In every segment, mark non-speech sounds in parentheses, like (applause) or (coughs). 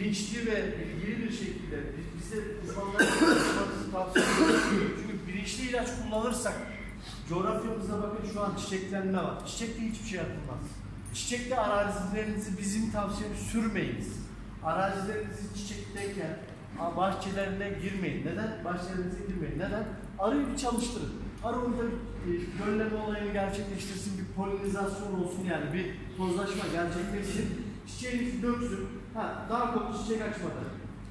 bilinçli ve bilgili bir şekilde biz- bize konuşmanızı tavsiye ediyoruz. Çünkü bilinçli ilaç kullanırsak coğrafyamızda bakın şu an çiçeklenme var. Çiçekte hiçbir şey yapılmaz. Çiçekte arazilerinizi bizim tavsiyemiz sürmeyiniz. Arazilerinizi çiçekteyken bahçelerine girmeyin. Neden? Bahçelerinize girmeyin. Neden? Arıyı bir çalıştırın. Arı orada bir e, gölleme olayını gerçekleştirsin, bir polinizasyon olsun yani bir tozlaşma gerçekleşsin. Çiçeğinizi döksün. Ha, daha koptu çiçek açmadı.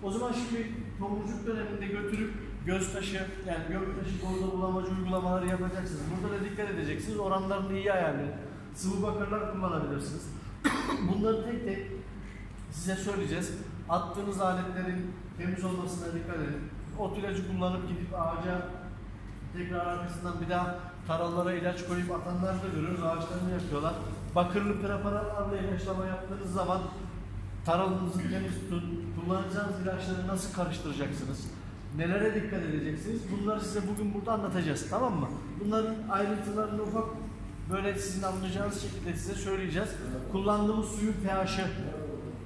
O zaman şimdi tomurcuk döneminde götürüp göz taşı yani gök taşı konuda bulamacı uygulamaları yapacaksınız. Burada da dikkat edeceksiniz. Oranlarını iyi ayarlayın. Sıvı bakırlar kullanabilirsiniz. (coughs) Bunları tek tek size söyleyeceğiz. Attığınız aletlerin temiz olmasına dikkat edin. Ot ilacı kullanıp gidip ağaca tekrar arkasından bir daha tarallara ilaç koyup atanlar da görüyoruz. Ağaçlarını yapıyorlar. Bakırlı preparatlarla ilaçlama yaptığınız zaman taralınızı temiz tutun. Kullanacağınız ilaçları nasıl karıştıracaksınız? Nelere dikkat edeceksiniz? Bunları size bugün burada anlatacağız. Tamam mı? Bunların ayrıntılarını ufak böyle sizin anlayacağınız şekilde size söyleyeceğiz. Kullandığımız suyun pH'i,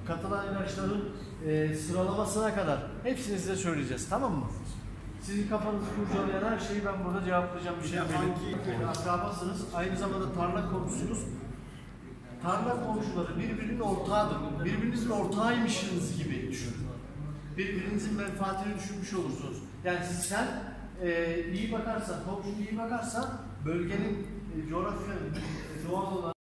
katılan ilaçların e, sıralamasına kadar hepsini size söyleyeceğiz. Tamam mı? Sizin kafanızı kurcalayan her şeyi ben burada cevaplayacağım. Bir şey hangi akrabasınız, aynı zamanda tarla komşusunuz. Tarla komşuları birbirinin ortağıdır. Birbirinizin ortağıymışsınız gibi düşünün. Birbirinizin menfaatini düşünmüş olursunuz. Yani siz sen e, iyi bakarsan, komşun iyi bakarsa bölgenin e, coğrafyanın e, doğal olan